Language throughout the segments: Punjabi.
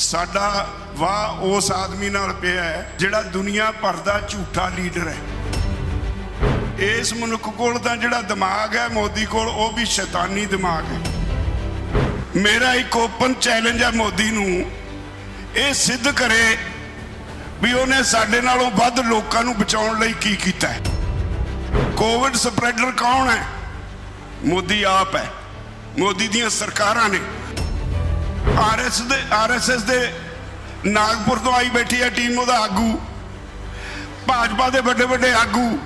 ਸਾਡਾ ਵਾਹ ਉਸ ਆਦਮੀ ਨਾਲ ਪਿਆ ਹੈ ਜਿਹੜਾ ਦੁਨੀਆ ਭਰ ਦਾ ਝੂਠਾ ਲੀਡਰ ਹੈ। ਇਸ ਮਨੁੱਖ ਕੋਲ ਤਾਂ ਜਿਹੜਾ ਦਿਮਾਗ ਹੈ ਮੋਦੀ ਕੋਲ, ਉਹ ਵੀ ਸ਼ੈਤਾਨੀ ਦਿਮਾਗ ਹੈ। ਮੇਰਾ ਇੱਕ ਓਪਨ ਚੈਲੰਜ ਹੈ ਮੋਦੀ ਨੂੰ। ਇਹ ਸਿੱਧ ਕਰੇ ਵੀ ਉਹਨੇ ਸਾਡੇ ਨਾਲੋਂ ਵੱਧ ਲੋਕਾਂ ਨੂੰ ਬਚਾਉਣ ਲਈ ਕੀ ਕੀਤਾ ਹੈ। ਕੋਵਿਡ ਸਪਰੈਡਰ ਕੌਣ ਹੈ? ਮੋਦੀ ਆਪ ਹੈ। ਮੋਦੀ ਦੀਆਂ ਸਰਕਾਰਾਂ ਨੇ। ਆਰਐਸ ਦੇ ਆਰਐਸਐਸ ਦੇ ਨਾਗਪੁਰ ਤੋਂ ਆਈ ਬੈਠੀ ਹੈ ਟੀਮ ਉਹਦਾ ਆਗੂ। ਭਾਜਪਾ ਦੇ ਵੱਡੇ ਵੱਡੇ ਆਗੂ।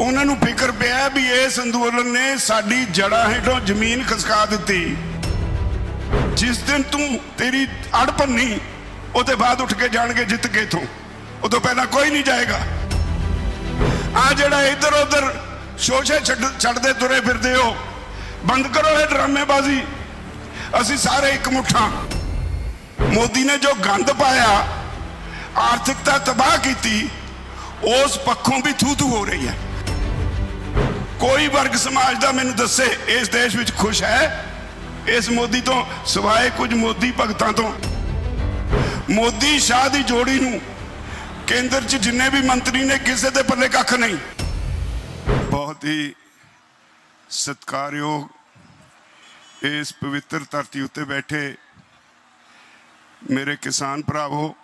ਉਹਨਾਂ ਨੂੰ ਫਿਕਰ ਪਿਆ ਵੀ ਇਸ ਅੰਦੋਲਨ ਨੇ ਸਾਡੀ ਜੜਾਂ ਹੇਠੋਂ ਜ਼ਮੀਨ ਖਸਕਾ ਦਿੱਤੀ। ਜਿਸ ਦਿਨ ਤੂੰ ਤੇਰੀ ਅੜ ਭੰਨੀ ਉਹਦੇ ਬਾਅਦ ਉੱਠ ਕੇ ਜਾਣਗੇ ਜਿੱਤ ਕੇ ਇਥੋਂ। ਤੋਂ ਪਹਿਲਾਂ ਕੋਈ ਨਹੀਂ ਜਾਏਗਾ। ਆ ਜਿਹੜਾ ਇੱਧਰ ਉੱਧਰ ਸ਼ੋਸ਼ੇ ਛੱਡ, ਛੱਡਦੇ ਤੁਰੇ ਫਿਰਦੇ ਹੋ। ਬੰਦ ਕਰੋ ਇਹ ਡਰਾਮੇਬਾਜ਼ੀ। ਅਸੀਂ ਸਾਰੇ ਇੱਕ ਮੁੱਠਾਂ। ਮੋਦੀ ਨੇ ਜੋ ਗੰਦ ਪਾਇਆ, ਆਰਥਿਕਤਾ ਤਬਾਹ ਕੀਤੀ, ਉਸ ਪੱਖੋਂ ਵੀ ਥੂ ਥੂ ਹੋ ਰਹੀ ਹੈ। ਕੋਈ ਵਰਗ ਸਮਾਜ ਦਾ ਮੈਨੂੰ ਦੱਸੇ, ਇਸ ਦੇਸ਼ ਵਿੱਚ ਖੁਸ਼ ਹੈ? ਇਸ ਮੋਦੀ ਤੋਂ ਸਿਵਾਏ ਕੁਝ ਮੋਦੀ ਭਗਤਾਂ ਤੋਂ। ਮੋਦੀ ਸ਼ਾਹ ਦੀ ਜੋੜੀ ਨੂੰ ਕੇਂਦਰ 'ਚ ਜਿੰਨੇ ਵੀ ਮੰਤਰੀ ਨੇ, ਕਿਸੇ ਦੇ ਪੱਲੇ ਕੱਖ ਨਹੀਂ। ਬਹੁਤ ਹੀ ਸਤਿਕਾਰਯੋਗ ਇਸ ਪਵਿੱਤਰ ਧਰਤੀ ਉੱਤੇ ਬੈਠੇ ਮੇਰੇ ਕਿਸਾਨ ਭਰਾਵੋ,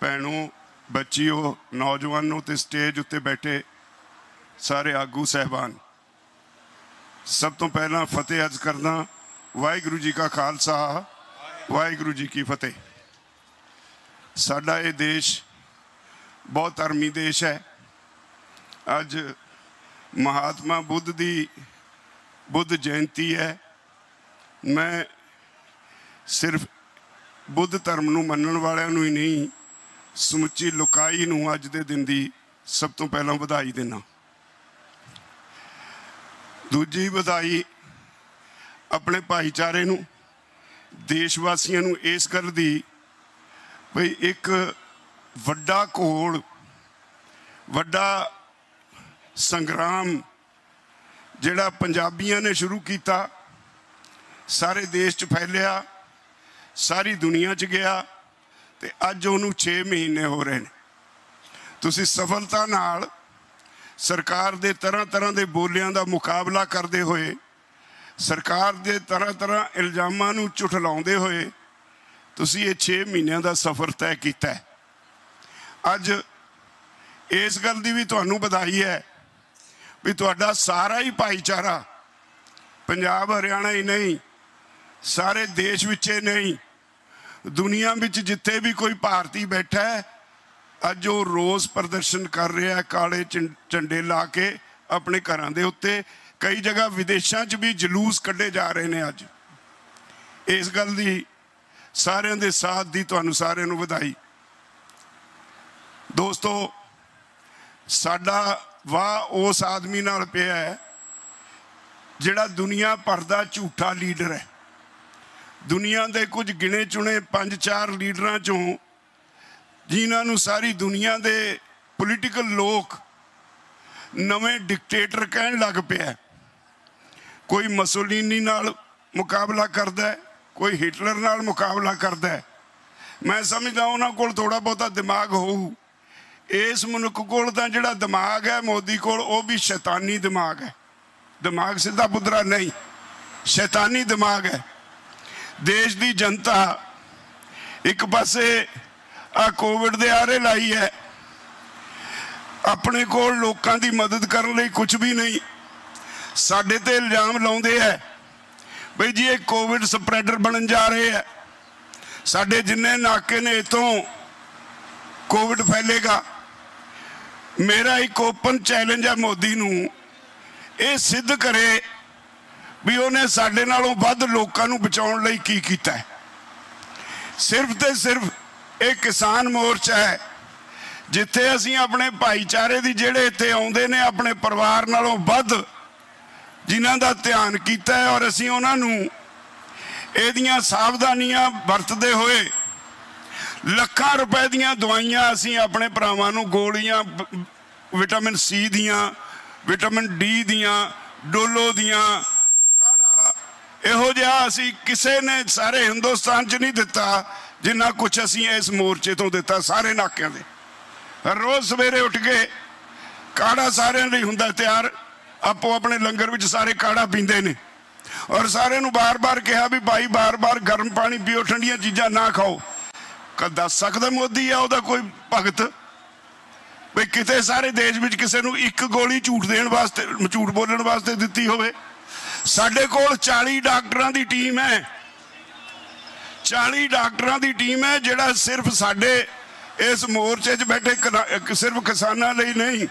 ਭੈਣੋ, ਬੱਚਿਓ, ਨੌਜਵਾਨੋ ਤੇ ਸਟੇਜ ਉੱਤੇ ਬੈਠੇ ਸਾਰੇ ਆਗੂ ਸਹਿਬਾਨ। ਸਭ ਤੋਂ ਪਹਿਲਾਂ ਫਤਿਹ ਅਰਜ਼ ਕਰਦਾ ਵਾਹਿਗੁਰੂ ਜੀ ਕਾ ਖਾਲਸਾ, ਵਾਹਿਗੁਰੂ ਜੀ ਕੀ ਫਤਿਹ। ਸਾਡਾ ਇਹ ਦੇਸ਼ ਬਹੁਤ ਧਰਮੀ ਦੇਸ਼ ਹੈ। ਅੱਜ ਮਹਾਤਮਾ ਬੁੱਧ ਦੀ ਬੁੱਧ ਜਯੰਤੀ ਹੈ। ਮੈਂ ਸਿਰਫ ਬੁੱਧ ਧਰਮ ਨੂੰ ਮੰਨਣ ਵਾਲਿਆਂ ਨੂੰ ਹੀ ਨਹੀਂ, ਸਮੁੱਚੀ ਲੋਕਾਈ ਨੂੰ ਅੱਜ ਦੇ ਦਿਨ ਦੀ ਸਭ ਤੋਂ ਪਹਿਲਾਂ ਵਧਾਈ ਦੇਣਾ ਦੂਜੀ ਵਧਾਈ ਆਪਣੇ ਭਾਈਚਾਰੇ ਨੂੰ ਦੇਸ਼ ਵਾਸੀਆਂ ਨੂੰ ਇਸ ਗੱਲ ਦੀ ਭਈ ਇੱਕ ਵੱਡਾ ਘੋਲ, ਵੱਡਾ ਸੰਗਰਾਮ ਜਿਹੜਾ ਪੰਜਾਬੀਆਂ ਨੇ ਸ਼ੁਰੂ ਕੀਤਾ ਸਾਰੇ ਦੇਸ਼ 'ਚ ਫੈਲਿਆ, ਸਾਰੀ ਦੁਨੀਆ 'ਚ ਗਿਆ ਤੇ ਅੱਜ ਉਹਨੂੰ 6 ਮਹੀਨੇ ਹੋ ਰਹੇ ਨੇ। ਤੁਸੀਂ ਸਫਲਤਾ ਨਾਲ ਸਰਕਾਰ ਦੇ ਤਰ੍ਹਾਂ ਤਰ੍ਹਾਂ ਦੇ ਬੋਲਿਆਂ ਦਾ ਮੁਕਾਬਲਾ ਕਰਦੇ ਹੋਏ, ਸਰਕਾਰ ਦੇ ਤਰ੍ਹਾਂ ਤਰ੍ਹਾਂ ਇਲਜ਼ਾਮਾਂ ਨੂੰ ਝੁਠਲਾਉਂਦੇ ਹੋਏ, ਤੁਸੀਂ ਇਹ 6 ਮਹੀਨਿਆਂ ਦਾ ਸਫ਼ਰ ਤੈਅ ਕੀਤਾ ਹੈ। ਅੱਜ ਇਸ ਗੱਲ ਦੀ ਵੀ ਤੁਹਾਨੂੰ ਵਧਾਈ ਹੈ ਵੀ ਤੁਹਾਡਾ ਸਾਰਾ ਹੀ ਭਾਈਚਾਰਾ ਪੰਜਾਬ, ਹਰਿਆਣਾ ਹੀ ਨਹੀਂ ਸਾਰੇ ਦੇਸ਼ ਵਿੱਚ ਹੀ ਨਹੀਂ। ਦੁਨੀਆ ਵਿੱਚ ਜਿੱਥੇ ਵੀ ਕੋਈ ਭਾਰਤੀ ਬੈਠਾ ਹੈ, ਅੱਜ ਉਹ ਰੋਜ਼ ਪ੍ਰਦਰਸ਼ਨ ਕਰ ਰਿਹਾ ਹੈ, ਕਾਲੇ ਝੰਡੇ ਲਾ ਕੇ ਆਪਣੇ ਘਰਾਂ ਦੇ ਉੱਤੇ। ਕਈ ਜਗ੍ਹਾ ਵਿਦੇਸ਼ਾਂ 'ਚ ਵੀ ਜਲੂਸ ਕੱਢੇ ਜਾ ਰਹੇ ਨੇ ਅੱਜ। ਇਸ ਗੱਲ ਦੀ ਸਾਰਿਆਂ ਦੇ ਸਾਥ ਦੀ ਤੁਹਾਨੂੰ ਸਾਰਿਆਂ ਨੂੰ ਵਧਾਈ। ਦੋਸਤੋ, ਸਾਡਾ ਵਾਹ ਉਸ ਆਦਮੀ ਨਾਲ ਪਿਆ ਹੈ, ਜਿਹੜਾ ਦੁਨੀਆ ਭਰ ਦਾ ਝੂਠਾ ਲੀਡਰ ਹੈ। ਦੁਨੀਆ ਦੇ ਕੁਝ ਗਿਣੇ ਚੁਣੇ ਪੰਜ ਚਾਰ ਲੀਡਰਾਂ ਚੋਂ ਜਿਨ੍ਹਾਂ ਨੂੰ ਸਾਰੀ ਦੁਨੀਆ ਦੇ ਪੋਲੀਟੀਕਲ ਲੋਕ ਨਵੇਂ ਡਿਕਟੇਟਰ ਕਹਿਣ ਲੱਗ ਪਿਆ ਕੋਈ ਮਸੋਲੀਨੀ ਨਾਲ ਮੁਕਾਬਲਾ ਕਰਦਾ ਕੋਈ ਹਿਟਲਰ ਨਾਲ ਮੁਕਾਬਲਾ ਕਰਦਾ ਮੈਂ ਸਮਝਦਾ ਉਹਨਾਂ ਕੋਲ ਥੋੜਾ ਬਹੁਤਾ ਦਿਮਾਗ ਹੋਊ। ਇਸ ਮਨੁੱਖ ਕੋਲ ਤਾਂ ਜਿਹੜਾ ਦਿਮਾਗ ਹੈ ਮੋਦੀ ਕੋਲ, ਉਹ ਵੀ ਸ਼ੈਤਾਨੀ ਦਿਮਾਗ ਹੈ। ਦਿਮਾਗ ਸਿੱਧਾ ਪੁੱਤਰਾ, ਨਹੀਂ। ਸ਼ੈਤਾਨੀ ਦਿਮਾਗ ਹੈ। ਦੇਸ਼ ਦੀ ਜਨਤਾ ਇੱਕ ਪਾਸੇ ਆ ਕੋਵਿਡ ਦੇ ਆਰੇ ਲਾਈ ਹੈ। ਆਪਣੇ ਕੋਲ ਲੋਕਾਂ ਦੀ ਮਦਦ ਕਰਨ ਲਈ ਕੁਝ ਵੀ ਨਹੀਂ। ਸਾਡੇ ਤੇ ਇਲਜ਼ਾਮ ਲਾਉਂਦੇ ਐ ਬਈ ਜੀ ਇਹ ਕੋਵਿਡ ਸਪਰੈਡਰ ਬਣਨ ਜਾ ਰਹੇ ਐ ਸਾਡੇ ਜਿੰਨੇ ਨਾਕੇ ਨੇ ਇਥੋਂ ਕੋਵਿਡ ਫੈਲੇਗਾ। ਮੇਰਾ ਇੱਕ ਓਪਨ ਚੈਲੰਜ ਹੈ ਮੋਦੀ ਨੂੰ। ਇਹ ਸਿੱਧ ਕਰੇ ਵੀ ਉਹਨੇ ਸਾਡੇ ਨਾਲੋਂ ਵੱਧ ਲੋਕਾਂ ਨੂੰ ਬਚਾਉਣ ਲਈ ਕੀ ਕੀਤਾ ਸਿਰਫ ਤੇ ਸਿਰਫ ਇਹ ਕਿਸਾਨ ਮੋਰਚਾ ਹੈ, ਜਿੱਥੇ ਅਸੀਂ ਆਪਣੇ ਭਾਈਚਾਰੇ ਦੀ ਜਿਹੜੇ ਇੱਥੇ ਆਉਂਦੇ ਨੇ, ਆਪਣੇ ਪਰਿਵਾਰ ਨਾਲੋਂ ਵੱਧ ਜਿਨ੍ਹਾਂ ਦਾ ਧਿਆਨ ਕੀਤਾ ਹੈ ਔਰ ਅਸੀਂ ਉਹਨਾਂ ਨੂੰ ਇਹਦੀਆਂ ਸਾਵਧਾਨੀਆਂ ਵਰਤਦੇ ਹੋਏ ਲੱਖਾਂ ਰੁਪਏ ਦੀਆਂ ਦਵਾਈਆਂ ਅਸੀਂ ਆਪਣੇ ਭਰਾਵਾਂ ਨੂੰ ਗੋਲੀਆਂ ਵਿਟਾਮਿਨ ਸੀ ਦੀਆਂ, ਵਿਟਾਮਿਨ ਡੀ ਦੀਆਂ, ਡੋਲੋ ਦੀਆਂ ਇਹੋ ਜਿਹਾ ਅਸੀਂ ਕਿਸੇ ਨੇ ਸਾਰੇ ਹਿੰਦੁਸਤਾਨ 'ਚ ਨਹੀਂ ਦਿੱਤਾ, ਜਿੰਨਾ ਕੁਝ ਅਸੀਂ ਇਸ ਮੋਰਚੇ ਤੋਂ ਦਿੱਤਾ ਸਾਰੇ ਨਾਕਿਆਂ ਦੇ ਰੋਜ਼ ਸਵੇਰੇ ਉੱਠ ਕੇ ਕਾੜਾ ਸਾਰਿਆਂ ਲਈ ਹੁੰਦਾ ਤਿਆਰ, ਆਪੋ ਆਪਣੇ ਲੰਗਰ ਵਿੱਚ ਸਾਰੇ ਕਾੜਾ ਪੀਂਦੇ ਨੇ। ਔਰ ਸਾਰਿਆਂ ਨੂੰ ਬਾਰ-ਬਾਰ ਕਿਹਾ ਵੀ ਭਾਈ ਬਾਰ-ਬਾਰ ਗਰਮ ਪਾਣੀ ਪੀਓ, ਠੰਡੀਆਂ ਚੀਜ਼ਾਂ ਨਾ ਖਾਓ। ਕਦ ਦੱਸ ਸਕਦਾ ਮੋਦੀ ਆ ਉਹਦਾ ਕੋਈ ਭਗਤ? ਵੀ ਕਿਤੇ ਸਾਰੇ ਦੇਸ਼ ਵਿੱਚ ਕਿਸੇ ਨੂੰ ਇੱਕ ਗੋਲੀ ਝੂਠ ਦੇਣ ਵਾਸਤੇ, ਝੂਠ ਬੋਲਣ ਵਾਸਤੇ ਦਿੱਤੀ ਹੋਵੇ। ਸਾਡੇ ਕੋਲ 40 ਡਾਕਟਰਾਂ ਦੀ ਟੀਮ ਹੈ। 40 ਡਾਕਟਰਾਂ ਦੀ ਟੀਮ ਹੈ ਜਿਹੜਾ ਸਿਰਫ ਸਾਡੇ ਇਸ ਮੋਰਚੇ 'ਚ ਬੈਠੇ ਕਿਨਾ- ਸਿਰਫ ਕਿਸਾਨਾਂ ਲਈ ਨਹੀਂ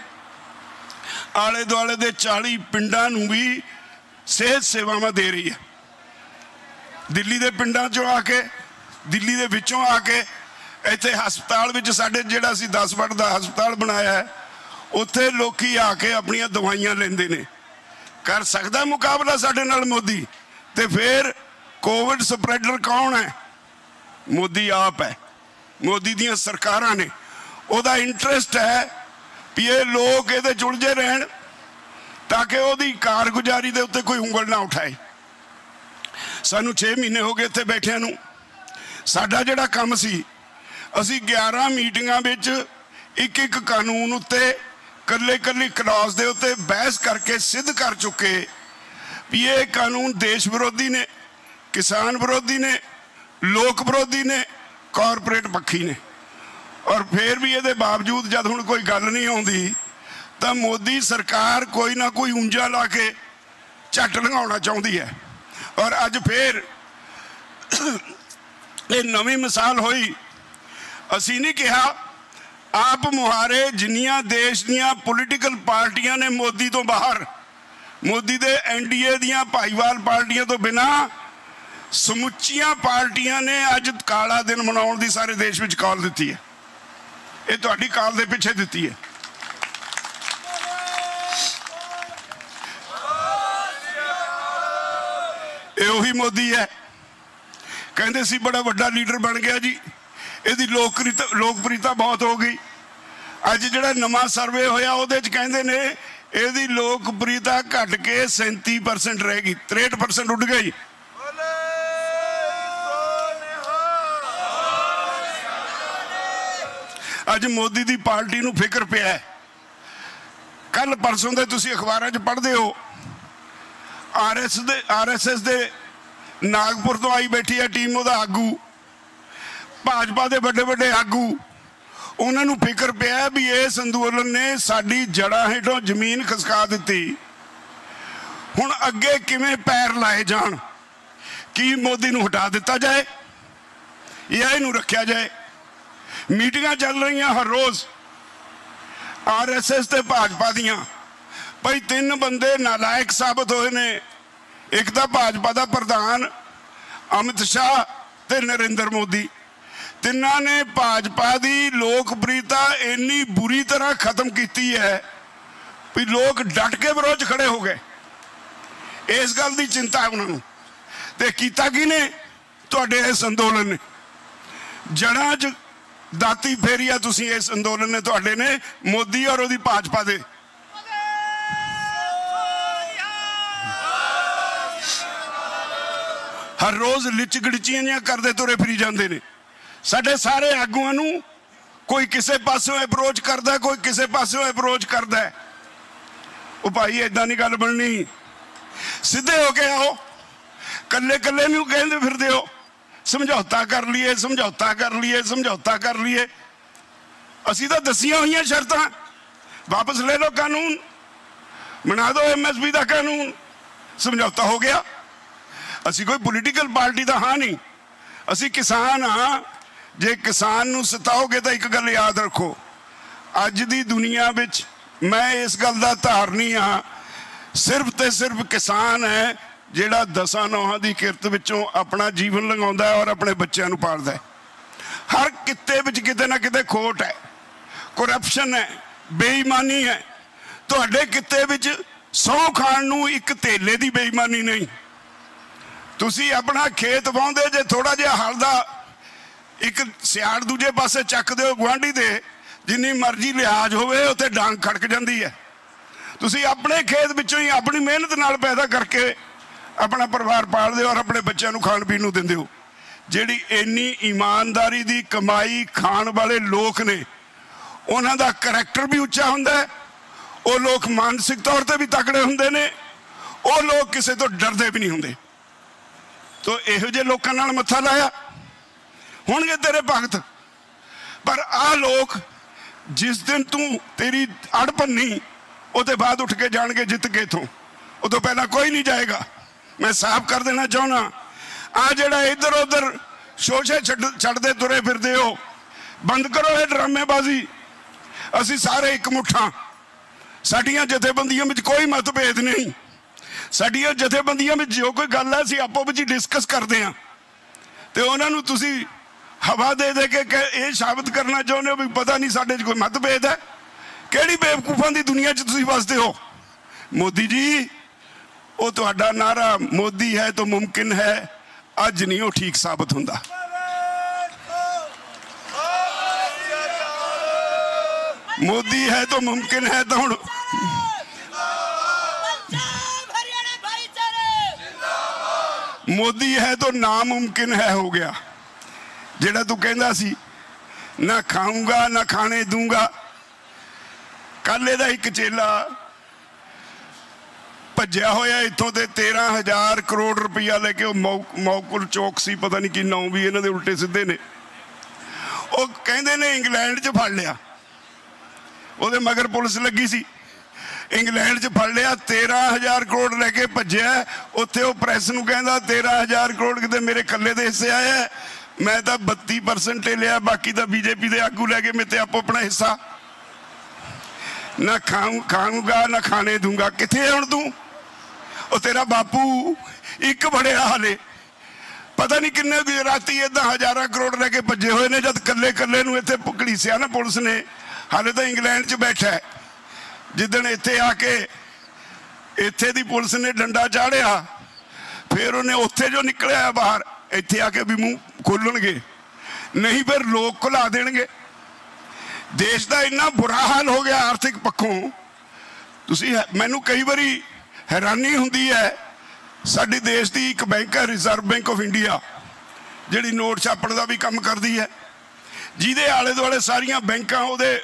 ਆਲੇ ਦੁਆਲੇ ਦੇ 40 ਪਿੰਡਾਂ ਨੂੰ ਵੀ ਸਿਹਤ ਸੇਵਾਵਾਂ ਦੇ ਰਹੀ ਹੈ। ਦਿੱਲੀ ਦੇ ਪਿੰਡਾਂ 'ਚੋਂ ਆ ਕੇ, ਦਿੱਲੀ ਦੇ ਵਿੱਚੋਂ ਆ ਕੇ, ਇੱਥੇ ਹਸਪਤਾਲ ਵਿੱਚ ਸਾਡੇ ਜਿਹੜਾ ਅਸੀਂ 10 ਬੈੱਡ ਦਾ ਹਸਪਤਾਲ ਬਣਾਇਆ ਹੈ, ਉੱਥੇ ਲੋਕੀ ਆ ਕੇ ਆਪਣੀਆਂ ਦਵਾਈਆਂ ਲੈਂਦੇ ਨੇ। ਕਰ ਸਕਦਾ ਮੁਕਾਬਲਾ ਸਾਡੇ ਨਾਲ ਮੋਦੀ? ਤੇ ਫਿਰ ਕੋਵਿਡ ਸਪਰੈਡਰ ਕੌਣ ਹੈ? ਮੋਦੀ ਆਪ ਹੈ। ਮੋਦੀ ਦੀਆਂ ਸਰਕਾਰਾਂ ਨੇ। ਉਹਦਾ ਇੰਟਰਸਟ ਹੈ ਵੀ ਇਹ ਲੋਕ ਇਹਦੇ ਜੁੜਜੇ ਰਹਿਣ ਤਾਂ ਕਿ ਉਹਦੀ ਕਾਰਗੁਜ਼ਾਰੀ ਦੇ ਉੱਤੇ ਕੋਈ ਉਂਗਲ ਨਾ ਉਠਾਏ। ਸਾਨੂੰ 6 ਮਹੀਨੇ ਹੋ ਗਏ ਇੱਥੇ ਬੈਠਿਆਂ ਨੂੰ। ਸਾਡਾ ਜਿਹੜਾ ਕੰਮ ਸੀ, ਅਸੀਂ 11 ਮੀਟਿੰਗਾਂ ਵਿੱਚ ਇੱਕ ਇੱਕ ਕਾਨੂੰਨ ਉੱਤੇ ਕੱਲੇ ਕੱਲੇ ਕਲਾਸ ਦੇ ਉੱਤੇ ਬਹਿਸ ਕਰਕੇ ਸਿੱਧ ਕਰ ਚੁੱਕੇ ਵੀ ਇਹ ਕਾਨੂੰਨ ਦੇਸ਼ ਵਿਰੋਧੀ ਨੇ, ਕਿਸਾਨ ਵਿਰੋਧੀ ਨੇ, ਲੋਕ ਵਿਰੋਧੀ ਨੇ ਕਾਰਪੋਰੇਟ ਪੱਖੀ ਨੇ। ਔਰ ਫਿਰ ਵੀ ਇਹਦੇ ਬਾਵਜੂਦ ਜਦ ਹੁਣ ਕੋਈ ਗੱਲ ਨਹੀਂ ਆਉਂਦੀ, ਤਾਂ ਮੋਦੀ ਸਰਕਾਰ ਕੋਈ ਨਾ ਕੋਈ ਉਂਝਾ ਲਾ ਕੇ ਝੱਟ ਲੰਘਾਉਣਾ ਚਾਹੁੰਦੀ ਹੈ। ਔਰ ਅੱਜ ਫਿਰ ਇਹ ਨਵੀਂ ਮਿਸਾਲ ਹੋਈ। ਅਸੀਂ ਨਹੀਂ ਕਿਹਾ ਆਪ ਮੁਹਾਰੇ ਜਿੰਨੀਆਂ ਦੇਸ਼ ਦੀਆਂ ਪੋਲੀਟੀਕਲ ਪਾਰਟੀਆਂ ਨੇ ਮੋਦੀ ਤੋਂ ਬਾਹਰ, ਮੋਦੀ ਦੇ ਐਨਡੀਏ ਦੀਆਂ ਭਾਈਵਾਲ ਪਾਰਟੀਆਂ ਤੋਂ ਬਿਨਾ ਸਮੁੱਚੀਆਂ ਪਾਰਟੀਆਂ ਨੇ ਅੱਜ ਕਾਲਾ ਦਿਨ ਮਨਾਉਣ ਦੀ ਸਾਰੇ ਦੇਸ਼ ਵਿੱਚ ਕਾਲ ਦਿੱਤੀ ਹੈ। ਇਹ ਤੁਹਾਡੀ ਕਾਲ ਦੇ ਪਿੱਛੇ ਦਿੱਤੀ ਹੈ। ਇਹ ਉਹੀ ਮੋਦੀ ਹੈ। ਕਹਿੰਦੇ ਸੀ ਬੜਾ ਵੱਡਾ ਲੀਡਰ ਬਣ ਗਿਆ ਜੀ। ਇਹਦੀ ਲੋਕਪ੍ਰਿਯਤਾ ਲੋਕਪ੍ਰਿਯਤਾ ਬਹੁਤ ਹੋ ਗਈ। ਅੱਜ ਜਿਹੜਾ ਨਵਾਂ ਸਰਵੇ ਹੋਇਆ, ਉਹਦੇ ਚ ਕਹਿੰਦੇ ਨੇ ਇਹਦੀ ਲੋਕਪ੍ਰਿਯਤਾ ਘਟ ਕੇ 37% ਰਹਿ ਗਈ। 63% ਉੱਡ ਗਈ ਅੱਜ ਮੋਦੀ ਦੀ ਪਾਰਟੀ ਨੂੰ ਫਿਕਰ ਪਿਆ ਹੈ। ਕੱਲ ਪਰਸੋਂ ਦੇ ਤੁਸੀਂ ਅਖਬਾਰਾਂ 'ਚ ਪੜ੍ਹਦੇ ਹੋ। ਆਰਐਸ ਦੇ ਆਰਐਸਐਸ ਦੇ ਨਾਗਪੁਰ ਤੋਂ ਆਈ ਬੈਠੀ ਹੈ ਟੀਮ, ਉਹਦਾ ਆਗੂ। ਭਾਜਪਾ ਦੇ ਵੱਡੇ ਵੱਡੇ ਆਗੂ। ਉਹਨਾਂ ਨੂੰ ਫਿਕਰ ਪਿਆ ਵੀ ਇਸ ਅੰਦੋਲਨ ਨੇ ਸਾਡੀ ਜੜਾਂ ਹੇਠੋਂ ਜ਼ਮੀਨ ਖਸਕਾ ਦਿੱਤੀ। ਹੁਣ ਅੱਗੇ ਕਿਵੇਂ ਪੈਰ ਲਾਏ ਜਾਣ? ਕੀ ਮੋਦੀ ਨੂੰ ਹਟਾ ਦਿੱਤਾ ਜਾਏ? ਜਾਂ ਇਹਨੂੰ ਰੱਖਿਆ ਜਾਏ? ਮੀਟਿੰਗਾਂ ਚੱਲ ਰਹੀਆਂ ਹਰ ਰੋਜ਼। ਆਰਐਸਐਸ ਤੇ ਭਾਜਪਾ ਦੀਆਂ। ਭਾਈ ਤਿੰਨ ਬੰਦੇ ਨਾਲਾਇਕ ਸਾਬਤ ਹੋਏ ਨੇ। ਇੱਕ ਤਾਂ ਭਾਜਪਾ ਦਾ ਪ੍ਰਧਾਨ ਅਮਿਤ ਸ਼ਾਹ ਤੇ ਨਰਿੰਦਰ ਮੋਦੀ। ਤਿੰਨਾਂ ਨੇ ਭਾਜਪਾ ਦੀ ਲੋਕਪ੍ਰਿਯਤਾ ਇੰਨੀ ਬੁਰੀ ਤਰ੍ਹਾਂ ਖਤਮ ਕੀਤੀ ਹੈ ਵੀ ਲੋਕ ਡਟ ਕੇ ਵਿਰੋਧ 'ਚ ਖੜੇ ਹੋ ਗਏ। ਇਸ ਗੱਲ ਦੀ ਚਿੰਤਾ ਹੈ ਉਹਨਾਂ ਨੂੰ। ਤੇ ਕੀਤਾ ਕੀ ਨੇ? ਤੁਹਾਡੇ ਇਸ ਅੰਦੋਲਨ ਨੇ। ਜੜਾਂ 'ਚ ਦਾਤੀ ਫੇਰੀਆ ਤੁਸੀਂ ਇਸ ਅੰਦੋਲਨ ਨੇ ਤੁਹਾਡੇ ਨੇ, ਮੋਦੀ ਔਰ ਉਹਦੀ ਭਾਜਪਾ ਦੇ। ਹਰ ਰੋਜ਼ ਲਿਚ ਗੜਚੀਆਂ ਕਰਦੇ ਤੁਰੇ ਫਿਰੀ ਜਾਂਦੇ ਨੇ। ਸਾਡੇ ਸਾਰੇ ਆਗੂਆਂ ਨੂੰ ਕੋਈ ਕਿਸੇ ਪਾਸਿਓਂ ਅਪਰੋਚ ਕਰਦਾ, ਕੋਈ ਕਿਸੇ ਪਾਸਿਓਂ ਅਪਰੋਚ ਕਰਦਾ। ਉਹ ਭਾਈ ਐਦਾਂ ਨਹੀਂ ਗੱਲ ਬਣਨੀ। ਸਿੱਧੇ ਹੋ ਕੇ ਆਓ। ਕੱਲੇ ਕੱਲੇ ਨੂੰ ਕਹਿੰਦੇ ਫਿਰਦੇ ਹੋ। ਸਮਝੌਤਾ ਕਰ ਲਈਏ, ਸਮਝੌਤਾ ਕਰ ਲਈਏ, ਸਮਝੌਤਾ ਕਰ ਲਈਏ। ਅਸੀਂ ਤਾਂ ਦਸੀਆਂ ਹੋਈਆਂ ਸ਼ਰਤਾਂ। ਵਾਪਸ ਲੈ ਲਓ ਕਾਨੂੰਨ। ਬਣਾ ਦਿਓ ਐਮਐਸਪੀ ਦਾ ਕਾਨੂੰਨ। ਸਮਝੌਤਾ ਹੋ ਗਿਆ। ਅਸੀਂ ਕੋਈ ਪੋਲੀਟੀਕਲ ਪਾਰਟੀ ਦਾ ਹਾਂ ਨਹੀਂ। ਅਸੀਂ ਕਿਸਾਨ ਹਾਂ। ਜੇ ਕਿਸਾਨ ਨੂੰ ਸਤਾਓਗੇ ਤਾਂ ਇੱਕ ਗੱਲ ਯਾਦ ਰੱਖੋ, ਅੱਜ ਦੀ ਦੁਨੀਆ ਵਿੱਚ ਮੈਂ ਇਸ ਗੱਲ ਦਾ ਧਾਰਨੀ ਹਾਂ, ਸਿਰਫ ਤੇ ਸਿਰਫ ਕਿਸਾਨ ਹੈ ਜਿਹੜਾ ਦਸਾਂ ਨੌਹਾਂ ਦੀ ਕਿਰਤ ਵਿੱਚੋਂ ਆਪਣਾ ਜੀਵਨ ਲੰਘਾਉਂਦਾ ਔਰ ਆਪਣੇ ਬੱਚਿਆਂ ਨੂੰ ਪਾਲਦਾ ਹੈ। ਹਰ ਕਿੱਤੇ ਵਿੱਚ ਕਿਤੇ ਨਾ ਕਿਤੇ ਖੋਟ ਹੈ ਕਰਪਸ਼ਨ ਹੈ, ਬੇਈਮਾਨੀ ਹੈ। ਤੁਹਾਡੇ ਕਿੱਤੇ ਵਿੱਚ ਸੌ ਖਾਣ ਨੂੰ ਇੱਕ ਧੇਲੇ ਦੀ ਬੇਈਮਾਨੀ ਨਹੀਂ। ਤੁਸੀਂ ਆਪਣਾ ਖੇਤ ਵਾਹੁੰਦੇ ਜੇ ਥੋੜਾ ਜਿਹਾ ਹਲ ਦਾ ਇੱਕ ਸਿਆੜ ਦੂਜੇ ਪਾਸੇ ਚੱਕ ਦਿਓ ਗੁਆਂਢੀ ਦੇ, ਜਿੰਨੀ ਮਰਜ਼ੀ ਲਿਹਾਜ਼ ਹੋਵੇ, ਉੱਥੇ ਡਾਂਗ ਖੜਕ ਜਾਂਦੀ ਹੈ। ਤੁਸੀਂ ਆਪਣੇ ਖੇਤ ਵਿੱਚੋਂ ਹੀ ਆਪਣੀ ਮਿਹਨਤ ਨਾਲ ਪੈਦਾ ਕਰਕੇ ਆਪਣਾ ਪਰਿਵਾਰ ਪਾਲਦੇ ਹੋ ਔਰ ਆਪਣੇ ਬੱਚਿਆਂ ਨੂੰ ਖਾਣ ਪੀਣ ਨੂੰ ਦਿੰਦੇ ਹੋ। ਜਿਹੜੀ ਇੰਨੀ ਇਮਾਨਦਾਰੀ ਦੀ ਕਮਾਈ ਖਾਣ ਵਾਲੇ ਲੋਕ ਨੇ, ਉਹਨਾਂ ਦਾ ਕੈਰੈਕਟਰ ਵੀ ਉੱਚਾ ਹੁੰਦਾ ਉਹ ਲੋਕ ਮਾਨਸਿਕ ਤੌਰ ਤੇ ਵੀ ਤਕੜੇ ਹੁੰਦੇ ਨੇ, ਉਹ ਲੋਕ ਕਿਸੇ ਤੋਂ ਡਰਦੇ ਵੀ ਨਹੀਂ ਹੁੰਦੇ। ਤੋ ਇਹੋ ਜਿਹੇ ਲੋਕਾਂ ਨਾਲ ਮੱਥਾ ਲਾਇਆ। ਹੋਣਗੇ ਤੇਰੇ ਭਗਤ। ਪਰ ਆ ਲੋਕ ਜਿਸ ਦਿਨ ਤੂੰ ਤੇਰੀ ਅੜ ਭੰਨੀ ਉਹਦੇ ਬਾਅਦ ਉੱਠ ਕੇ ਜਾਣਗੇ ਜਿੱਤ ਕੇ ਇਥੋਂ। ਉਹ ਤੋਂ ਪਹਿਲਾਂ ਕੋਈ ਨਹੀਂ ਜਾਏਗਾ। ਮੈਂ ਸਾਫ਼ ਕਰ ਦੇਣਾ ਚਾਹੁੰਦਾ। ਆ ਜਿਹੜਾ ਇੱਧਰ ਉੱਧਰ ਸ਼ੋਸ਼ੇ ਛੱਡ ਛੱਡਦੇ ਤੁਰੇ ਫਿਰਦੇ ਹੋ, ਬੰਦ ਕਰੋ ਇਹ ਡਰਾਮੇਬਾਜ਼ੀ। ਅਸੀਂ ਸਾਰੇ ਇੱਕ ਮੁੱਠਾਂ ਸਾਡੀਆਂ ਜਥੇਬੰਦੀਆਂ ਵਿੱਚ ਕੋਈ ਮਤਭੇਦ ਨਹੀਂ। ਸਾਡੀਆਂ ਜਥੇਬੰਦੀਆਂ ਵਿੱਚ ਜੋ ਕੋਈ ਗੱਲ ਹੈ, ਅਸੀਂ ਆਪੋ ਵਿੱਚ ਹੀ ਡਿਸਕਸ ਕਰਦੇ ਹਾਂ। ਤੇ ਉਹਨਾਂ ਨੂੰ ਤੁਸੀਂ ਹਵਾ ਦੇ ਦੇ ਕੇ ਇਹ ਸਾਬਤ ਕਰਨਾ ਚਾਹੁੰਦੇ ਹੋ ਵੀ ਪਤਾ ਨਹੀਂ ਸਾਡੇ 'ਚ ਕੋਈ ਮਤਭੇਦ ਹੈ? ਕਿਹੜੀ ਬੇਵਕੂਫਾਂ ਦੀ ਦੁਨੀਆ 'ਚ ਤੁਸੀਂ ਵਸਦੇ ਹੋ? ਮੋਦੀ ਜੀ, ਉਹ ਤੁਹਾਡਾ ਨਾਰਾ ਮੋਦੀ ਹੈ ਤਾਂ ਮੁਮਕਿਨ ਹੈ, ਅੱਜ ਨਹੀਂ ਉਹ ਠੀਕ ਸਾਬਤ ਹੁੰਦਾ। ਮੋਦੀ ਹੈ ਤਾਂ ਮੁਮਕਿਨ ਹੈ ਤਾਂ ਹੁਣ ਮੋਦੀ ਹੈ ਤਾਂ ਨਾਮੁਮਕਿਨ ਹੈ ਹੋ ਗਿਆ। ਜਿਹੜਾ ਤੂੰ ਕਹਿੰਦਾ ਸੀ, ਨਾ ਖਾਊਂਗਾ, ਨਾ ਖਾਣੇ ਦੂੰਗਾ। ਕੱਲ ਇਹਦਾ ਇੱਕ ਚੇਲਾ ਭੱਜਿਆ ਹੋਇਆ ਇੱਥੋਂ ਤੇ 13000 ਕਰੋੜ ਰੁਪਇਆ ਲੈ ਕੇ ਉਹ ਮੌ- ਮੌਕੁਲ ਚੌਕ ਸੀ, ਪਤਾ ਨਹੀਂ ਕੀ ਨਾਂ ਵੀ ਇਹਨਾਂ ਦੇ ਉਲਟੇ ਸਿੱਧੇ ਨੇ। ਉਹ ਕਹਿੰਦੇ ਨੇ ਇੰਗਲੈਂਡ 'ਚ ਫੜ ਲਿਆ। ਉਹਦੇ ਮਗਰ ਪੁਲਿਸ ਲੱਗੀ ਸੀ। ਇੰਗਲੈਂਡ 'ਚ ਫੜ ਲਿਆ 13000 ਕਰੋੜ ਲੈ ਕੇ ਭੱਜਿਆ। ਉੱਥੇ ਉਹ ਪ੍ਰੈਸ ਨੂੰ ਕਹਿੰਦਾ 13000 ਕਰੋੜ ਕਿਤੇ ਮੇਰੇ ਕੱਲੇ ਦੇ ਹਿੱਸੇ ਆਇਆ ਮੈਂ ਤਾਂ 32% ਲਿਆ, ਬਾਕੀ ਤਾਂ ਬੀਜੇਪੀ ਦੇ ਆਗੂ ਲੈ ਕੇ ਮੇਤੇ ਆਪੋ ਆਪਣਾ ਹਿੱਸਾ। ਨਾ ਖਾਊਂ, ਖਾਊਂਗਾ, ਨਾ ਖਾਣੇ ਦੂੰਗਾ। ਕਿੱਥੇ ਹੈ ਹੁਣ ਤੂੰ? ਉਹ ਤੇਰਾ ਬਾਪੂ ਇੱਕ ਬੜਿਆ ਹਾਲੇ। ਪਤਾ ਨਹੀਂ ਕਿੰਨੇ ਗੁਜਰਾਤੀ ਰਾਤੀ ਇਦਾਂ ਹਜ਼ਾਰਾਂ ਕਰੋੜ ਲੈ ਕੇ ਭੱਜੇ ਹੋਏ ਨੇ, ਜਦ ਕੱਲੇ ਕੱਲੇ ਨੂੰ ਇੱਥੇ ਘੜੀਸਿਆ ਨਾ ਪੁਲਿਸ ਨੇ। ਹਾਲੇ ਤਾਂ ਇੰਗਲੈਂਡ 'ਚ ਬੈਠਾ ਹੈ। ਜਿੱਦਣ ਇੱਥੇ ਆ ਕੇ ਇੱਥੇ ਦੀ ਪੁਲਿਸ ਨੇ ਡੰਡਾ ਚਾੜਿਆ, ਫਿਰ ਉਹਨੇ ਉੱਥੇ ਜੋ ਨਿਕਲਿਆ ਬਾਹਰ, ਇੱਥੇ ਆ ਕੇ ਵੀ ਮੂੰਹ ਖੋਲਣਗੇ। ਨਹੀਂ ਫਿਰ ਲੋਕ ਘੁਲਾ ਦੇਣਗੇ। ਦੇਸ਼ ਦਾ ਇੰਨਾ ਬੁਰਾ ਹਾਲ ਹੋ ਗਿਆ ਆਰਥਿਕ ਪੱਖੋਂ। ਤੁਸੀਂ ਹੈ- ਮੈਨੂੰ ਕਈ ਵਾਰੀ ਹੈਰਾਨੀ ਹੁੰਦੀ ਹੈ, ਸਾਡੇ ਦੇਸ਼ ਦੀ ਇੱਕ ਬੈਂਕ ਹੈ ਰਿਜ਼ਰਵ ਬੈਂਕ ਆਫ ਇੰਡੀਆ ਜਿਹੜੀ ਨੋਟ ਛਾਪਣ ਦਾ ਵੀ ਕੰਮ ਕਰਦੀ ਹੈ। ਜਿਹਦੇ ਆਲੇ ਦੁਆਲੇ ਸਾਰੀਆਂ ਬੈਂਕਾਂ ਉਹਦੇ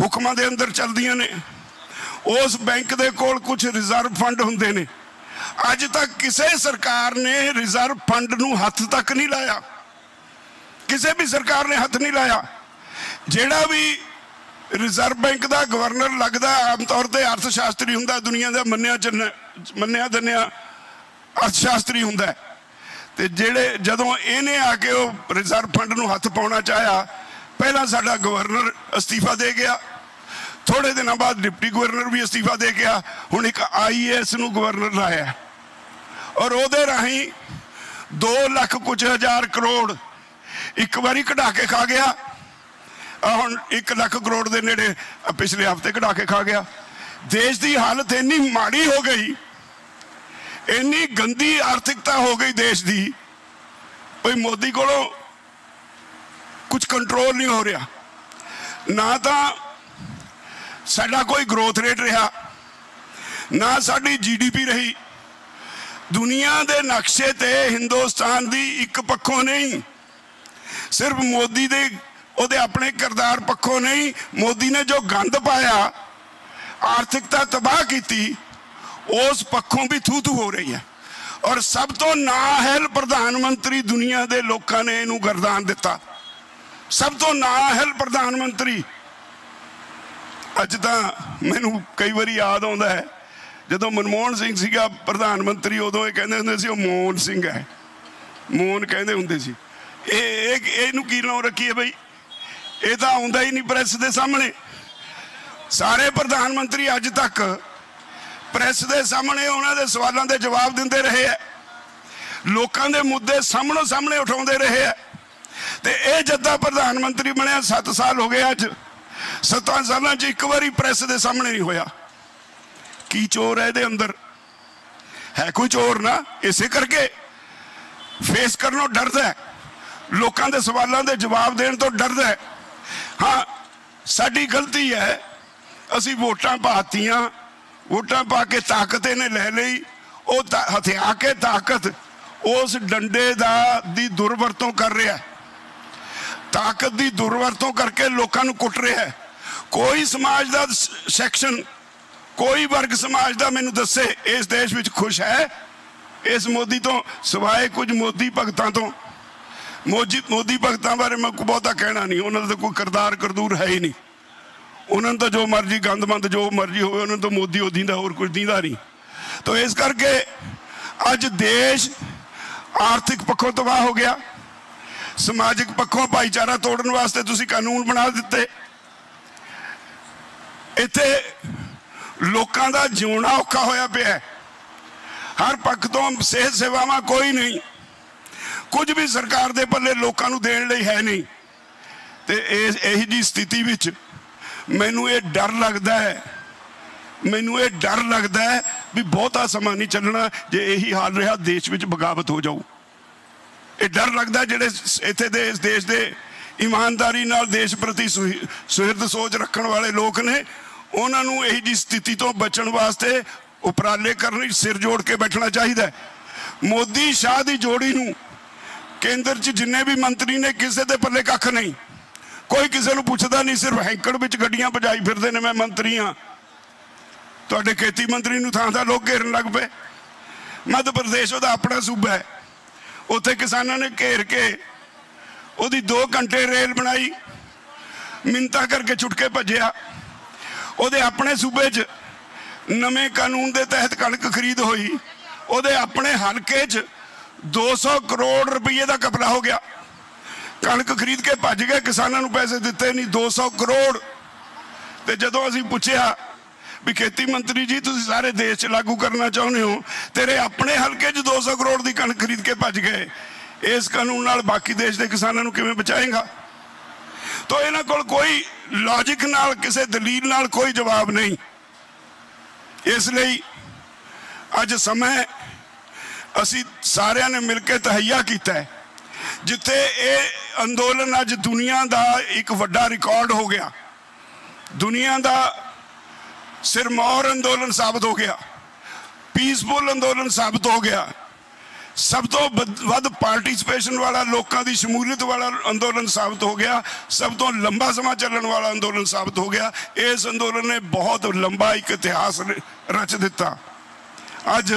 ਹੁਕਮਾਂ ਦੇ ਅੰਦਰ ਚੱਲਦੀਆਂ ਨੇ। ਉਸ ਬੈਂਕ ਦੇ ਕੋਲ ਕੁਝ ਰਿਜ਼ਰਵ ਫੰਡ ਹੁੰਦੇ ਨੇ। ਅੱਜ ਤੱਕ ਕਿਸੇ ਸਰਕਾਰ ਨੇ ਰਿਜ਼ਰਵ ਫੰਡ ਨੂੰ ਹੱਥ ਤੱਕ ਨਹੀਂ ਲਾਇਆ। ਕਿਸੇ ਵੀ ਸਰਕਾਰ ਨੇ ਹੱਥ ਨਹੀਂ ਲਾਇਆ। ਜਿਹੜਾ ਵੀ ਰਿਜ਼ਰਵ ਬੈਂਕ ਦਾ ਗਵਰਨਰ ਲੱਗਦਾ, ਆਮ ਤੌਰ ਤੇ ਅਰਥ ਸ਼ਾਸਤਰੀ ਹੁੰਦਾ, ਦੁਨੀਆ ਦਾ ਮੰਨਿਆ ਚੰਨ- ਮੰਨਿਆ ਦੰਨਿਆ ਅਰਥ ਸ਼ਾਸਤਰੀ ਹੁੰਦਾ ਤੇ ਜਿਹੜੇ ਜਦੋਂ ਇਹਨੇ ਆ ਕੇ ਉਹ ਰਿਜ਼ਰਵ ਫੰਡ ਨੂੰ ਹੱਥ ਪਾਉਣਾ ਚਾਹਿਆ, ਪਹਿਲਾਂ ਸਾਡਾ ਗਵਰਨਰ ਅਸਤੀਫਾ ਦੇ ਗਿਆ। ਥੋੜੇ ਦਿਨਾਂ ਬਾਅਦ ਡਿਪਟੀ ਗਵਰਨਰ ਵੀ ਅਸਤੀਫਾ ਦੇ ਗਿਆ। ਹੁਣ ਇੱਕ ਆਈਏਐਸ ਨੂੰ ਗਵਰਨਰ ਲਾਇਆ ਔਰ ਉਹਦੇ ਰਾਹੀਂ 2 ਲੱਖ ਕੁਝ ਹਜ਼ਾਰ ਕਰੋੜ ਇੱਕ ਵਾਰੀ ਕਢਾ ਕੇ ਖਾ ਗਿਆ। ਹੁਣ 1 ਲੱਖ ਕਰੋੜ ਦੇ ਨੇੜੇ ਪਿਛਲੇ ਹਫ਼ਤੇ ਕਢਾ ਕੇ ਖਾ ਗਿਆ। ਦੇਸ਼ ਦੀ ਹਾਲਤ ਇੰਨੀ ਮਾੜੀ ਹੋ ਗਈ, ਇੰਨੀ ਗੰਦੀ ਆਰਥਿਕਤਾ ਹੋ ਗਈ ਦੇਸ਼ ਦੀ ਕੋਈ ਮੋਦੀ ਕੋਲੋਂ ਕੁਝ ਕੰਟਰੋਲ ਨਹੀਂ ਹੋ ਰਿਹਾ। ਨਾ ਤਾਂ ਸਾਡਾ ਕੋਈ ਗਰੋਥ ਰੇਟ ਰਿਹਾ। ਨਾ ਸਾਡੀ ਜੀਡੀਪੀ ਰਹੀ। ਦੁਨੀਆ ਦੇ ਨਕਸ਼ੇ ਤੇ ਹਿੰਦੁਸਤਾਨ ਦੀ ਇੱਕ ਪੱਖੋਂ ਨਹੀਂ। ਸਿਰਫ ਮੋਦੀ ਦੇ, ਉਹਦੇ ਆਪਣੇ ਕਿਰਦਾਰ ਪੱਖੋਂ ਨਹੀਂ। ਮੋਦੀ ਨੇ ਜੋ ਗੰਦ ਪਾਇਆ, ਆਰਥਿਕਤਾ ਤਬਾਹ ਕੀਤੀ, ਉਸ ਪੱਖੋਂ ਵੀ ਥੂ ਥੂ ਹੋ ਰਹੀ ਹੈ। ਔਰ ਸਭ ਤੋਂ ਨਾਹਲ ਪ੍ਰਧਾਨ ਮੰਤਰੀ ਦੁਨੀਆ ਦੇ ਲੋਕਾਂ ਨੇ ਇਹਨੂੰ ਗਰਦਾਨ ਦਿੱਤਾ। ਸਭ ਤੋਂ ਨਾਹਲ ਪ੍ਰਧਾਨ ਮੰਤਰੀ ਅੱਜ ਤਾਂ ਮੈਨੂੰ ਕਈ ਵਾਰੀ ਯਾਦ ਆਉਂਦਾ ਹੈ, ਜਦੋਂ ਮਨਮੋਹਨ ਸਿੰਘ ਸੀਗਾ ਪ੍ਰਧਾਨ ਮੰਤਰੀ, ਉਦੋਂ ਇਹ ਕਹਿੰਦੇ ਹੁੰਦੇ ਸੀ, ਉਹ ਮੋਹਨ ਸਿੰਘ ਹੈ। ਮੋਹਨ ਕਹਿੰਦੇ ਹੁੰਦੇ ਸੀ। ਇਹ ਇਹ, ਇਹਨੂੰ ਕੀ ਨਾਮ ਰੱਖੀਏ ਬਈ? ਇਹ ਤਾਂ ਆਉਂਦਾ ਹੀ ਨਹੀਂ ਪ੍ਰੈਸ ਦੇ ਸਾਹਮਣੇ। ਸਾਰੇ ਪ੍ਰਧਾਨ ਮੰਤਰੀ ਅੱਜ ਤੱਕ ਪ੍ਰੈਸ ਦੇ ਸਾਹਮਣੇ ਉਹਨਾਂ ਦੇ ਸਵਾਲਾਂ ਦੇ ਜਵਾਬ ਦਿੰਦੇ ਰਹੇ ਹੈ। ਲੋਕਾਂ ਦੇ ਮੁੱਦੇ ਸਾਹਮਣੇ ਸਾਹਮਣੇ ਉਠਾਉਂਦੇ ਰਹੇ ਹੈ। ਤੇ ਇਹ ਜੱਦਾ ਪ੍ਰਧਾਨ ਮੰਤਰੀ ਬਣਿਆ 7 ਸਾਲ ਹੋ ਗਏ ਅੱਜ। ਸੱਤਾਂ ਸਾਲਾਂ 'ਚ ਇੱਕ ਵਾਰੀ ਪ੍ਰੈਸ ਦੇ ਸਾਹਮਣੇ ਨਹੀਂ ਹੋਇਆ। ਕੀ ਚੋਰ ਹੈ ਇਹਦੇ ਅੰਦਰ? ਹੈ ਕੋਈ ਚੋਰ ਨਾ? ਇਸੇ ਕਰਕੇ ਫੇਸ ਕਰਨੋਂ ਡਰਦਾ ਹੈ। ਲੋਕਾਂ ਦੇ ਸਵਾਲਾਂ ਦੇ ਜਵਾਬ ਦੇਣ ਤੋਂ ਡਰਦਾ ਹੈ। ਹਾਂ, ਸਾਡੀ ਗਲਤੀ ਹੈ, ਅਸੀਂ ਵੋਟਾਂ ਪਾਤੀਆਂ, ਵੋਟਾਂ ਪਾ ਕੇ ਤਾਕਤ ਇਹਨੇ ਲੈ ਲਈ। ਉਹ ਤਾਂ ਹਥਿਆ ਕੇ ਤਾਕਤ ਉਸ ਡੰਡੇ ਦਾ ਦੀ ਦੁਰਵਰਤੋਂ ਕਰ ਰਿਹਾ ਹੈ। ਤਾਕਤ ਦੀ ਦੁਰਵਰਤੋਂ ਕਰਕੇ ਲੋਕਾਂ ਨੂੰ ਕੁੱਟ ਰਿਹਾ ਹੈ। ਕੋਈ ਸਮਾਜ ਦਾ ਸੈਕਸ਼ਨ ਕੋਈ ਵਰਗ ਸਮਾਜ ਦਾ ਮੈਨੂੰ ਦੱਸੇ, ਇਸ ਦੇਸ਼ ਵਿੱਚ ਖੁਸ਼ ਹੈ? ਇਸ ਮੋਦੀ ਤੋਂ ਸਿਵਾਏ ਕੁਝ ਮੋਦੀ ਭਗਤਾਂ ਤੋਂ? ਮੋਦੀ ਮੋਦੀ ਭਗਤਾਂ ਬਾਰੇ ਮੈਂ ਕੋਈ ਬਹੁਤਾ ਕਹਿਣਾ ਨਹੀਂ, ਉਹਨਾਂ ਦਾ ਤਾਂ ਕੋਈ ਕਰਦਾਰ ਕਰਦੂਰ ਹੈ ਹੀ ਨਹੀਂ। ਉਹਨਾਂ ਨੂੰ ਜੋ ਮਰਜ਼ੀ ਗੰਦਮੰਦ, ਜੋ ਮਰਜ਼ੀ ਹੋਵੇ, ਉਹਨਾਂ ਤੋਂ ਮੋਦੀ ਉਹ ਦਿੰਦਾ, ਹੋਰ ਕੁਝ ਦਿੰਦਾ ਨਹੀਂ। ਤਾਂ ਇਸ ਕਰਕੇ ਅੱਜ ਦੇਸ਼ ਆਰਥਿਕ ਪੱਖੋਂ ਤਬਾਹ ਹੋ ਗਿਆ। ਸਮਾਜਿਕ ਪੱਖੋਂ ਭਾਈਚਾਰਾ ਤੋੜਨ ਵਾਸਤੇ ਤੁਸੀਂ ਕਾਨੂੰਨ ਬਣਾ ਦਿੱਤੇ। ਇੱਥੇ ਲੋਕਾਂ ਦਾ ਜਿਉਣਾ ਔਖਾ ਹੋਇਆ ਪਿਆ ਹਰ ਪੱਖ ਤੋਂ ਸਿਹਤ ਸੇਵਾਵਾਂ ਕੋਈ ਨਹੀਂ। ਕੁਝ ਵੀ ਸਰਕਾਰ ਦੇ ਪੱਲੇ ਲੋਕਾਂ ਨੂੰ ਦੇਣ ਲਈ ਹੈ ਨਹੀਂ। ਤੇ ਇਸ ਇਹੀ ਜੀ ਸਥਿਤੀ ਵਿੱਚ ਮੈਨੂੰ ਇਹ ਡਰ ਲੱਗਦਾ ਹੈ। ਮੈਨੂੰ ਇਹ ਡਰ ਲੱਗਦਾ ਹੈ ਵੀ ਬਹੁਤਾ ਸਮਾਂ ਨਹੀਂ ਚੱਲਣਾ, ਜੇ ਇਹੀ ਹਾਲ ਰਿਹਾ, ਦੇਸ਼ ਵਿੱਚ ਬਗਾਵਤ ਹੋ ਜਾਊ। ਇਹ ਡਰ ਲੱਗਦਾ ਜਿਹੜੇ ਇੱਥੇ ਦੇ ਇਸ ਦੇਸ਼ ਦੇ ਇਮਾਨਦਾਰੀ ਨਾਲ ਦੇਸ਼ ਪ੍ਰਤੀ ਸੁਹਿ- ਸੁਹਿਰਦ ਸੋਚ ਰੱਖਣ ਵਾਲੇ ਲੋਕ ਨੇ, ਉਹਨਾਂ ਨੂੰ ਇਹੀ ਜੀ ਸਥਿਤੀ ਤੋਂ ਬਚਣ ਵਾਸਤੇ ਉਪਰਾਲੇ ਕਰਨ ਲਈ ਸਿਰ ਜੋੜ ਕੇ ਬੈਠਣਾ ਚਾਹੀਦਾ ਹੈ। ਮੋਦੀ ਸ਼ਾਹ ਦੀ ਜੋੜੀ ਨੂੰ ਕੇਂਦਰ 'ਚ ਜਿੰਨੇ ਵੀ ਮੰਤਰੀ ਨੇ, ਕਿਸੇ ਦੇ ਪੱਲੇ ਕੱਖ ਨਹੀਂ। ਕੋਈ ਕਿਸੇ ਨੂੰ ਪੁੱਛਦਾ ਨਹੀਂ, ਸਿਰਫ ਹੈਂਕੜ ਵਿੱਚ ਗੱਡੀਆਂ ਭਜਾਈ ਫਿਰਦੇ ਨੇ, ਮੈਂ ਮੰਤਰੀ ਹਾਂ। ਤੁਹਾਡੇ ਖੇਤੀ ਮੰਤਰੀ ਨੂੰ ਥਾਂ ਥਾਂ ਲੋਕ ਘੇਰਨ ਲੱਗ ਪਏ। ਮੱਧ ਪ੍ਰਦੇਸ਼ ਉਹਦਾ ਆਪਣਾ ਸੂਬਾ ਹੈ। ਉੱਥੇ ਕਿਸਾਨਾਂ ਨੇ ਘੇਰ ਕੇ ਉਹਦੀ 2 ਘੰਟੇ ਰੇਲ ਬਣਾਈ ਮਿੰਤਾ ਕਰਕੇ ਛੁੱਟ ਕੇ ਭੱਜਿਆ। ਉਹਦੇ ਆਪਣੇ ਸੂਬੇ 'ਚ ਨਵੇਂ ਕਾਨੂੰਨ ਦੇ ਤਹਿਤ ਕਣਕ ਖਰੀਦ ਹੋਈ। ਉਹਦੇ ਆਪਣੇ ਹਲਕੇ 'ਚ 200 ਕਰੋੜ ਰੁਪਏ ਦਾ ਕਪੜਾ ਹੋ ਗਿਆ। ਕਣਕ ਖਰੀਦ ਕੇ ਭੱਜ ਗਏ, ਕਿਸਾਨਾਂ ਨੂੰ ਪੈਸੇ ਦਿੱਤੇ ਨਹੀਂ 200 ਕਰੋੜ। ਤੇ ਜਦੋਂ ਅਸੀਂ ਪੁੱਛਿਆ ਵੀ ਖੇਤੀ ਮੰਤਰੀ ਜੀ, ਤੁਸੀਂ ਸਾਰੇ ਦੇਸ਼ 'ਚ ਲਾਗੂ ਕਰਨਾ ਚਾਹੁੰਦੇ ਹੋ। ਤੇਰੇ ਆਪਣੇ ਹਲਕੇ 'ਚ 200 ਕਰੋੜ ਦੀ ਕਣਕ ਖਰੀਦ ਕੇ ਭੱਜ ਗਏ। ਇਸ ਕਾਨੂੰਨ ਨਾਲ ਬਾਕੀ ਦੇਸ਼ ਦੇ ਕਿਸਾਨਾਂ ਨੂੰ ਕਿਵੇਂ ਬਚਾਏਗਾ? ਤਾਂ ਇਹਨਾਂ ਕੋਲ ਕੋਈ ਲੌਜੀਕ ਨਾਲ, ਕਿਸੇ ਦਲੀਲ ਨਾਲ ਕੋਈ ਜਵਾਬ ਨਹੀਂ। ਇਸ ਲਈ ਅੱਜ ਸਮਾਂ ਅਸੀਂ ਸਾਰਿਆਂ ਨੇ ਮਿਲ ਕੇ ਤਹਈਆ ਕੀਤਾ ਹੈ, ਜਿੱਥੇ ਇਹ ਅੰਦੋਲਨ ਅੱਜ ਦੁਨੀਆ ਦਾ ਇੱਕ ਵੱਡਾ ਰਿਕਾਰਡ ਹੋ ਗਿਆ। ਦੁਨੀਆ ਦਾ ਸਿਰਮੌਰ ਅੰਦੋਲਨ ਸਾਬਤ ਹੋ ਗਿਆ ਪੀਸਫੁਲ ਅੰਦੋਲਨ ਸਾਬਤ ਹੋ ਗਿਆ। ਸਭ ਤੋਂ ਵੱਧ- ਵੱਧ ਪਾਰਟਿਸਿਪੇਸ਼ਨ ਵਾਲਾ ਲੋਕਾਂ ਦੀ ਸ਼ਮੂਲੀਅਤ ਵਾਲਾ ਅੰਦੋਲਨ ਸਾਬਤ ਹੋ ਗਿਆ, ਸਭ ਤੋਂ ਲੰਬਾ ਸਮਾਂ ਚੱਲਣ ਵਾਲਾ ਅੰਦੋਲਨ ਸਾਬਤ ਹੋ ਗਿਆ। ਇਸ ਅੰਦੋਲਨ ਨੇ ਬਹੁਤ ਲੰਬਾ ਇੱਕ ਇਤਿਹਾਸ ਰ- ਰਚ ਦਿੱਤਾ। ਅੱਜ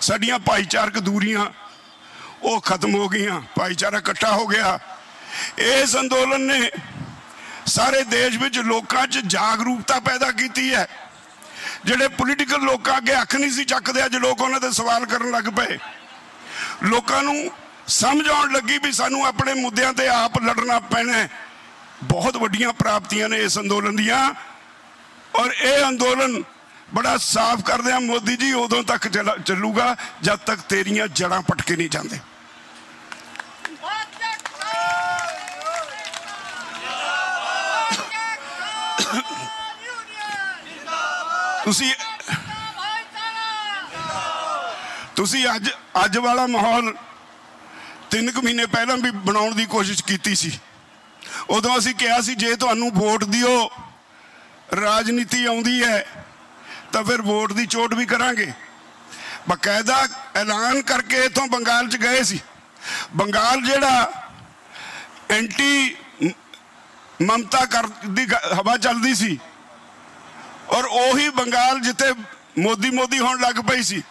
ਸਾਡੀਆਂ ਭਾਈਚਾਰਕ ਦੂਰੀਆਂ ਉਹ ਖਤਮ ਹੋ ਗਈਆਂ, ਭਾਈਚਾਰਾ ਇਕੱਠਾ ਹੋ ਗਿਆ। ਇਸ ਅੰਦੋਲਨ ਨੇ ਸਾਰੇ ਦੇਸ਼ ਵਿੱਚ ਲੋਕਾਂ 'ਚ ਜਾਗਰੂਕਤਾ ਪੈਦਾ ਕੀਤੀ ਹੈ। ਜਿਹੜੇ ਪੋਲੀਟੀਕਲ ਲੋਕਾਂ ਅੱਗੇ ਅੱਖ ਨਹੀਂ ਸੀ ਚੱਕਦੇ, ਅੱਜ ਲੋਕ ਉਹਨਾਂ ਦੇ ਸਵਾਲ ਕਰਨ ਲੱਗ ਪਏ। ਲੋਕਾਂ ਨੂੰ ਸਮਝ ਆਉਣ ਲੱਗੀ ਵੀ ਸਾਨੂੰ ਆਪਣੇ ਮੁੱਦਿਆਂ ਤੇ ਆਪ ਲੜਨਾ ਪੈਣਾ ਬਹੁਤ ਵੱਡੀਆਂ ਪ੍ਰਾਪਤੀਆਂ ਨੇ ਇਸ ਅੰਦੋਲਨ ਦੀਆਂ। ਔਰ ਇਹ ਅੰਦੋਲਨ ਬੜਾ ਸਾਫ਼ ਕਰਦੇ ਆ ਮੋਦੀ ਜੀ ਉਦੋਂ ਤੱਕ ਚੱਲ- ਚੱਲੂਗਾ, ਜਦ ਤੱਕ ਤੇਰੀਆਂ ਜੜਾਂ ਪਟਕੇ ਨਹੀਂ ਜਾਂਦੇ। ਤੁਸੀਂ ਤੁਸੀਂ ਅੱਜ ਅੱਜ ਵਾਲਾ ਮਾਹੌਲ ਤਿੰਨ ਕੁ ਮਹੀਨੇ ਪਹਿਲਾਂ ਵੀ ਬਣਾਉਣ ਦੀ ਕੋਸ਼ਿਸ਼ ਕੀਤੀ ਸੀ। ਉਦੋਂ ਅਸੀਂ ਕਿਹਾ ਸੀ, ਜੇ ਤੁਹਾਨੂੰ ਵੋਟ ਦਿਓ, ਰਾਜਨੀਤੀ ਆਉਂਦੀ ਹੈ, ਤਾਂ ਫਿਰ ਵੋਟ ਦੀ ਚੋਟ ਵੀ ਕਰਾਂਗੇ। ਬਕਾਇਦਾ ਐਲਾਨ ਕਰਕੇ ਇਥੋਂ ਬੰਗਾਲ ਚ ਗਏ ਸੀ। ਬੰਗਾਲ ਜਿਹੜਾ ਐਂਟੀ ਮਮਤਾ ਕਰ, ਦੀ ਗ- ਹਵਾ ਚੱਲਦੀ ਸੀ ਔਰ ਉਹੀ ਬੰਗਾਲ ਜਿੱਥੇ ਮੋਦੀ ਮੋਦੀ ਹੋਣ ਲੱਗ ਪਈ ਸੀ।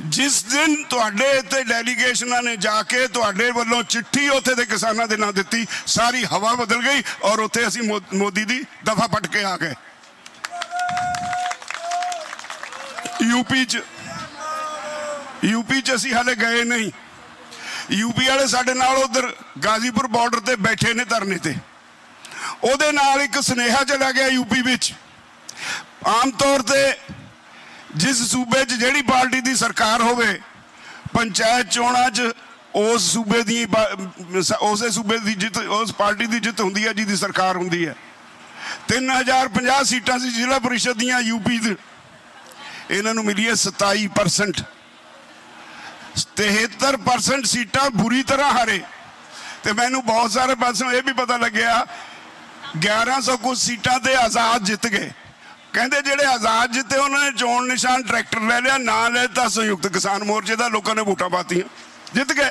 ਜਿਸ ਦਿਨ ਤੁਹਾਡੇ ਇੱਥੇ ਡੈਲੀਗੇਸ਼ਨਾਂ ਨੇ ਜਾ ਕੇ ਤੁਹਾਡੇ ਵੱਲੋਂ ਚਿੱਠੀ ਉੱਥੇ ਦੇ ਕਿਸਾਨਾਂ ਦੇ ਨਾਂ ਦਿੱਤੀ, ਸਾਰੀ ਹਵਾ ਬਦਲ ਗਈ ਔਰ ਉੱਥੇ ਅਸੀਂ ਮੋ- ਮੋਦੀ ਦੀ ਦਫਾ ਪਟ ਕੇ ਆ ਗਏ। ਯੂਪੀ ਚ ਯੂਪੀ ਚ ਅਸੀਂ ਹਾਲੇ ਗਏ ਨਹੀਂ। ਯੂਪੀ ਵਾਲੇ ਸਾਡੇ ਨਾਲ ਉਧਰ ਗਾਜ਼ੀਪੁਰ ਬਾਰਡਰ ਤੇ ਬੈਠੇ ਨੇ ਧਰਨੇ ਤੇ। ਉਹਦੇ ਨਾਲ ਇੱਕ ਸੁਨੇਹਾ ਚਲਾ ਗਿਆ ਯੂਪੀ ਵਿੱਚ। ਆਮ ਤੌਰ ਤੇ ਜਿਸ ਸੂਬੇ 'ਚ ਜਿਹੜੀ ਪਾਰਟੀ ਦੀ ਸਰਕਾਰ ਹੋਵੇ, ਪੰਚਾਇਤ ਚੋਣਾਂ 'ਚ ਉਸ ਸੂਬੇ ਦੀ ਪਾ- ਉਸੇ ਸੂਬੇ ਦੀ ਜਿੱਤ, ਉਸ ਪਾਰਟੀ ਦੀ ਜਿੱਤ ਹੁੰਦੀ ਹੈ ਜਿਹਦੀ ਸਰਕਾਰ ਹੁੰਦੀ ਹੈ। 3050 ਸੀਟਾਂ ਸੀ ਜ਼ਿਲ੍ਹਾ ਪਰਿਸ਼ਦ ਦੀਆਂ ਯੂਪੀ ਦੇ। ਇਹਨਾਂ ਨੂੰ ਮਿਲੀ ਹੈ 27% 73% ਸੀਟਾਂ ਬੁਰੀ ਤਰ੍ਹਾਂ ਹਾਰੇ। ਤੇ ਮੈਨੂੰ ਬਹੁਤ ਸਾਰੇ ਪਾਸੋਂ ਇਹ ਵੀ ਪਤਾ ਲੱਗਿਆ 1100 ਕੁਝ ਸੀਟਾਂ ਤੇ ਆਜ਼ਾਦ ਜਿੱਤ ਗਏ। ਕਹਿੰਦੇ ਜਿਹੜੇ ਆਜ਼ਾਦ ਜਿੱਤੇ ਉਹਨਾਂ ਨੇ ਚੋਣ ਨਿਸ਼ਾਨ ਟਰੈਕਟਰ ਲੈ ਲਿਆ, ਨਾ ਲੈ ਤਾਂ ਸੰਯੁਕਤ ਕਿਸਾਨ ਮੋਰਚੇ ਦਾ, ਲੋਕਾਂ ਨੇ ਵੋਟਾਂ ਪਾਤੀਆਂ। ਜਿੱਤ ਗਏ।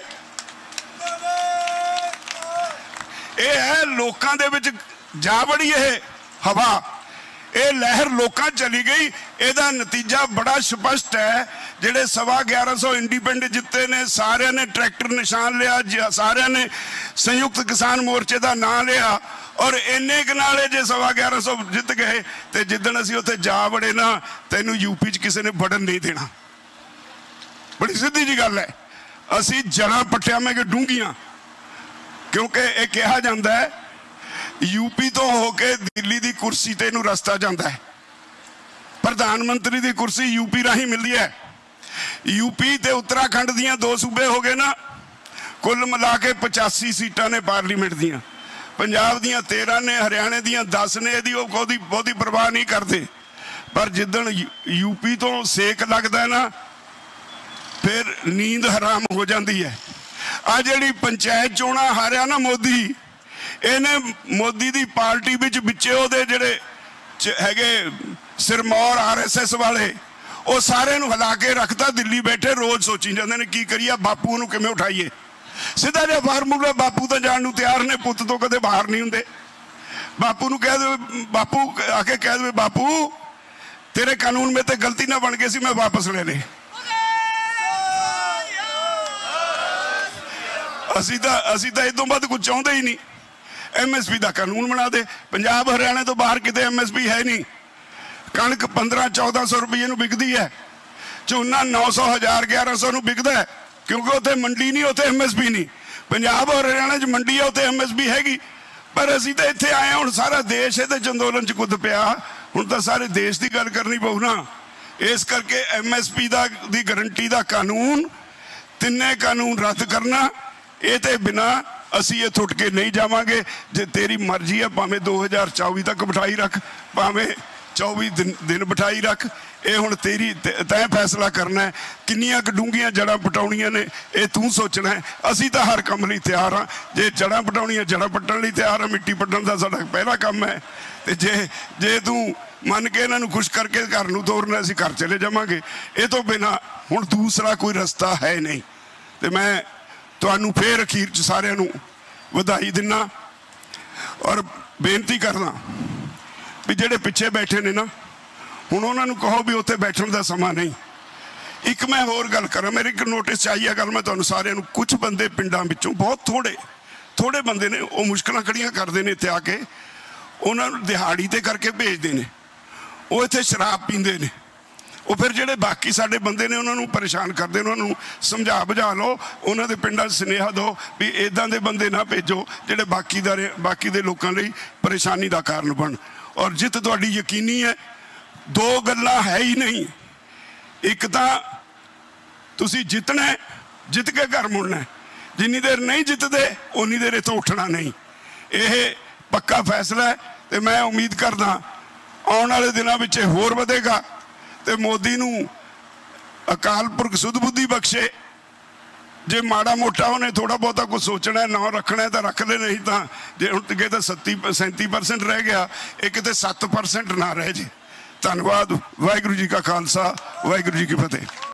ਇਹ ਹੈ ਲੋਕਾਂ ਦੇ ਵਿੱਚ ਜਾ ਬੜੀ ਇਹ ਹਵਾ। ਇਹ ਲਹਿਰ ਲੋਕਾਂ ਚਲੀ ਗਈ। ਇਹਦਾ ਨਤੀਜਾ ਬੜਾ ਸਪਸ਼ਟ ਹੈ। ਜਿਹੜੇ ਸਵਾ 1100 ਇੰਡੀਪੈਂਡੈਂਟ ਜਿੱਤੇ ਨੇ, ਸਾਰਿਆਂ ਨੇ ਟਰੈਕਟਰ ਨਿਸ਼ਾਨ ਲਿਆ ਸਾਰਿਆਂ ਨੇ ਸੰਯੁਕਤ ਕਿਸਾਨ ਮੋਰਚੇ ਦਾ ਨਾਂ ਲਿਆ ਔਰ ਇੰਨੇ ਕੁ ਨਾਲੇ ਜੇ ਸਵਾ 1100 ਜਿੱਤ ਗਏ, ਤੇ ਜਿੱਦਣ ਅਸੀਂ ਉੱਥੇ ਜਾ ਵੜੇ ਨਾ ਤੈਨੂੰ ਯੂਪੀ 'ਚ ਕਿਸੇ ਨੇ ਵੜਨ ਨਹੀਂ ਦੇਣਾ। ਬੜੀ ਸਿੱਧੀ ਜੀ ਗੱਲ ਹੈ। ਅਸੀਂ ਜੜਾਂ ਪੱਟਿਆਵੇਂ ਕਿ ਡੂੰਘੀਆਂ। ਕਿਉਂਕਿ ਇਹ ਕਿਹਾ ਜਾਂਦਾ ਹੈ ਯੂਪੀ ਤੋਂ ਹੋ ਕੇ ਦਿੱਲੀ ਦੀ ਕੁਰਸੀ ਤੇ ਇਹਨੂੰ ਰਸਤਾ ਜਾਂਦਾ ਹੈ। ਪ੍ਰਧਾਨ ਮੰਤਰੀ ਦੀ ਕੁਰਸੀ ਯੂਪੀ ਰਾਹੀਂ ਮਿਲਦੀ ਹੈ। ਯੂਪੀ ਤੇ ਉੱਤਰਾਖੰਡ ਦੀਆਂ ਦੋ ਸੂਬੇ ਹੋ ਗਏ ਨਾ, ਕੁੱਲ ਮਿਲਾ ਕੇ 85 ਸੀਟਾਂ ਨੇ ਪਾਰਲੀਮੈਂਟ ਦੀਆਂ। ਪੰਜਾਬ ਦੀਆਂ 13 ਨੇ, ਹਰਿਆਣੇ ਦੀਆਂ 10 ਨੇ, ਇਹਦੀ ਉਹ ਕੋਈ ਬਹੁਤੀ ਪਰਵਾਹ ਨਹੀਂ ਕਰਦੇ। ਪਰ ਜਿੱਦਣ ਯੂ- ਯੂਪੀ ਤੋਂ ਸੇਕ ਲੱਗਦਾ ਨਾ, ਫਿਰ ਨੀਂਦ ਹਰਾਮ ਹੋ ਜਾਂਦੀ ਹੈ। ਆ ਜਿਹੜੀ ਪੰਚਾਇਤ ਚੋਣਾਂ ਹਾਰਿਆ ਨਾ ਮੋਦੀ ਇਹਨੇ ਮੋਦੀ ਦੀ ਪਾਰਟੀ ਵਿੱਚ ਵਿੱਚੇ ਉਹਦੇ ਜਿਹੜੇ ਹੈਗੇ ਸਿਰਮੌਰ ਆਰਐਸਐਸ ਵਾਲੇ, ਉਹ ਸਾਰਿਆਂ ਨੂੰ ਹਿਲਾ ਕੇ ਰੱਖਦਾ ਦਿੱਲੀ ਬੈਠੇ ਰੋਜ਼ ਸੋਚੀ ਜਾਂਦੇ ਨੇ ਕੀ ਕਰੀਏ ਬਾਪੂ ਨੂੰ ਕਿਵੇਂ ਉਠਾਈਏ? ਸਿੱਧਾ ਜਿਹਾ ਫਾਰਮੂਲਾ ਬਾਪੂ ਤਾਂ ਜਾਣ ਨੂੰ ਤਿਆਰ ਨੇ, ਪੁੱਤ ਤੋਂ ਕਦੇ ਬਾਹਰ ਨਹੀਂ ਹੁੰਦੇ। ਬਾਪੂ ਨੂੰ ਕਹਿ ਦੇ ਬਾਪੂ ਆ ਕੇ ਕਹਿ ਦੇ ਬਾਪੂ, ਤੇਰੇ ਕਾਨੂੰਨ ਮੇ ਤੇ ਗਲਤੀ ਨਾ ਬਣ ਗਈ ਸੀ, ਮੈਂ ਵਾਪਸ ਲੈ ਲੇ ਅਸੀਂ ਤਾਂ ਅਸੀਂ ਤਾਂ ਇਹ ਤੋਂ ਵੱਧ ਕੁਝ ਚਾਹੁੰਦੇ ਹੀ ਨਹੀਂ। ਐਮਐਸਪੀ ਦਾ ਕਾਨੂੰਨ ਬਣਾ ਦੇ। ਪੰਜਾਬ ਹਰਿਆਣਾ ਤੋਂ ਬਾਹਰ ਕਿਤੇ ਐਮਐਸਪੀ ਹੈ ਨਹੀਂ। ਕਣਕ 15 1400 ਰੁਪਏ ਨੂੰ ਵਿਕਦੀ ਹੈ। ਝੋਨਾ 900 1000 1100 ਨੂੰ ਵਿਕਦਾ ਹੈ ਕਿਉਂਕਿ ਉੱਥੇ ਮੰਡੀ ਨਹੀਂ ਉੱਥੇ ਐਮਐਸਪੀ ਨਹੀਂ। ਪੰਜਾਬ ਔਰ ਹਰਿਆਣਾ 'ਚ ਮੰਡੀ ਹੈ ਉੱਥੇ ਐਮਐਸਪੀ ਹੈਗੀ। ਪਰ ਅਸੀਂ ਤਾਂ ਇੱਥੇ ਆਏ ਹਾਂ, ਹੁਣ ਸਾਰਾ ਦੇਸ਼ ਇਹਦੇ 'ਚ ਅੰਦੋਲਨ 'ਚ ਕੁੱਦ ਪਿਆ। ਹੁਣ ਤਾਂ ਸਾਰੇ ਦੇਸ਼ ਦੀ ਗੱਲ ਕਰਨੀ ਪਊ ਨਾ। ਇਸ ਕਰਕੇ ਐਮਐਸਪੀ ਦਾ ਦੀ ਗਾਰੰਟੀ ਦਾ ਕਾਨੂੰਨ ਤਿੰਨੇ ਕਾਨੂੰਨ ਰੱਦ ਕਰਨਾ ਇਹ ਤੇ ਬਿਨਾ ਅਸੀਂ ਇਹ ਟੁੱਟ ਕੇ ਨਹੀਂ ਜਾਵਾਂਗੇ। ਜੇ ਤੇਰੀ ਮਰਜ਼ੀ ਹੈ ਭਾਵੇਂ 2024 ਤੱਕ ਬਿਠਾਈ ਰੱਖ, ਭਾਵੇਂ 24 ਦਿਨ ਦਿਨ ਬਿਠਾਈ ਰੱਖ। ਇਹ ਹੁਣ ਤੇਰੀ ਤੈ- ਤੈਂ ਫੈਸਲਾ ਕਰਨਾ ਹੈ। ਕਿੰਨੀਆਂ ਕੁ ਡੂੰਘੀਆਂ ਜੜਾਂ ਪਟਾਉਣੀਆਂ ਨੇ, ਇਹ ਤੂੰ ਸੋਚਣਾ ਹੈ। ਅਸੀਂ ਤਾਂ ਹਰ ਕੰਮ ਲਈ ਤਿਆਰ ਹਾਂ। ਜੇ ਜੜਾਂ ਪਟਾਉਣੀਆਂ ਜੜਾਂ ਪੱਟਣ ਲਈ ਤਿਆਰ ਹਾਂ ਮਿੱਟੀ ਪੱਟਣ ਦਾ ਸਾਡਾ ਪਹਿਲਾ ਕੰਮ ਹੈ। ਤੇ ਜੇ ਜੇ ਤੂੰ ਮੰਨ ਕੇ ਇਹਨਾਂ ਨੂੰ ਖੁਸ਼ ਕਰਕੇ ਘਰ ਨੂੰ ਤੋਰਨਾ ਅਸੀਂ ਘਰ ਚਲੇ ਜਾਵਾਂਗੇ। ਇਹ ਤੋਂ ਬਿਨਾ ਹੁਣ ਦੂਸਰਾ ਕੋਈ ਰਸਤਾ ਹੈ ਨਹੀਂ। ਤੇ ਮੈਂ ਤੁਹਾਨੂੰ ਫੇਰ ਅਖੀਰ ਚ ਸਾਰਿਆਂ ਨੂੰ ਵਧਾਈ ਦਿੰਨਾ ਔਰ ਬੇਨਤੀ ਕਰਦਾ ਵੀ ਜਿਹੜੇ ਪਿੱਛੇ ਬੈਠੇ ਨੇ ਨਾ, ਹੁਣ ਉਹਨਾਂ ਨੂੰ ਕਹੋ ਵੀ ਉੱਥੇ ਬੈਠਣ ਦਾ ਸਮਾਂ ਨਹੀਂ। ਇੱਕ ਮੈਂ ਹੋਰ ਗੱਲ ਕਰਾਂ, ਮੇਰੇ ਇੱਕ ਨੋਟਿਸ ਆਈ ਚਾਹੀਏ ਗੱਲ, ਮੈਂ ਤੁਹਾਨੂੰ ਸਾਰਿਆਂ ਨੂੰ, ਕੁਝ ਬੰਦੇ ਪਿੰਡਾਂ ਵਿੱਚੋਂ ਬਹੁਤ ਥੋੜੇ ਥੋੜੇ ਬੰਦੇ ਨੇ, ਉਹ ਮੁਸ਼ਕਲਾਂ ਖੜੀਆਂ ਕਰਦੇ ਨੇ ਇੱਥੇ ਆ ਕੇ, ਉਹਨਾਂ ਨੂੰ ਦਿਹਾੜੀ ਤੇ ਕਰਕੇ ਭੇਜਦੇ ਨੇ। ਉਹ ਇੱਥੇ ਸ਼ਰਾਬ ਪੀਂਦੇ ਨੇ। ਉਹ ਫਿਰ ਜਿਹੜੇ ਬਾਕੀ ਸਾਡੇ ਬੰਦੇ ਨੇ ਉਹਨਾਂ ਨੂੰ ਪਰੇਸ਼ਾਨ ਕਰਦੇ ਨੇ, ਉਹਨਾਂ ਨੂੰ ਸਮਝਾ ਬੁਝਾ ਲਓ, ਉਹਨਾਂ ਦੇ ਪਿੰਡਾਂ 'ਚ ਸੁਨੇਹਾ ਦਿਓ ਵੀ ਇਦਾਂ ਦੇ ਬੰਦੇ ਨਾ ਭੇਜੋ ਜਿਹੜੇ ਬਾਕੀ ਦਾ ਬਾਕੀ ਦੇ ਲੋਕਾਂ ਲਈ ਪਰੇਸ਼ਾਨੀ ਦਾ ਕਾਰਨ ਬਣ। ਔਰ ਜਿੱਤ ਤੁਹਾਡੀ ਯਕੀਨੀ ਹੈ, ਦੋ ਗੱਲਾਂ ਹੈ ਹੀ ਨਹੀਂ। ਇੱਕ ਤਾਂ ਤੁਸੀਂ ਜਿੱਤਣਾ ਜਿੱਤ ਕੇ ਘਰ ਮੁੜਨਾ ਜਿੰਨੀ ਦੇਰ ਨਹੀਂ ਜਿੱਤਦੇ ਉਨੀ ਦੇਰ ਇੱਥੋਂ ਉੱਠਣਾ ਨਹੀਂ। ਇਹ ਪੱਕਾ ਫੈਸਲਾ ਹੈ ਤੇ ਮੈਂ ਉਮੀਦ ਕਰਦਾ, ਆਉਣ ਵਾਲੇ ਦਿਨਾਂ ਵਿੱਚ ਇਹ ਹੋਰ ਵਧੇਗਾ। ਤੇ ਮੋਦੀ ਨੂੰ ਅਕਾਲ ਪੁਰਖ ਸੁਧ ਬੁੱਧੀ ਬਖਸ਼ੇ। ਜੇ ਮਾੜਾ ਮੋਟਾ ਉਹਨੇ ਥੋੜਾ ਬਹੁਤਾ ਕੁਝ ਸੋਚਣਾ, ਨਾ ਰੱਖਣਾ ਤਾਂ ਰੱਖ ਲੈ ਨਹੀਂ ਤਾਂ ਜੇ ਹੁਣ ਤੱਕ ਤਾਂ 37 37% ਰਹਿ ਗਿਆ ਇਹ ਕਿਤੇ 7% ਨਾ ਰਹਿ ਜੇ। ਧੰਨਵਾਦ, ਵਾਹਿਗੁਰੂ ਜੀ ਕਾ ਖਾਲਸਾ, ਵਾਹਿਗੁਰੂ ਜੀ ਕੀ ਫਤਿਹ।